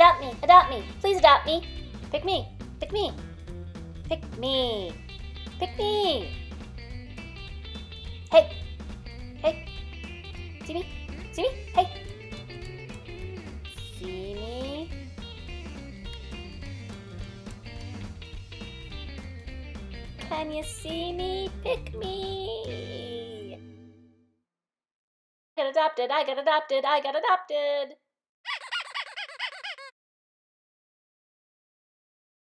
Adopt me. Adopt me. Please adopt me. Pick me. Pick me. Pick me. Pick me. Hey. Hey. See me? See me? Hey. See me? Can you see me? Pick me. I got adopted. I got adopted. I got adopted.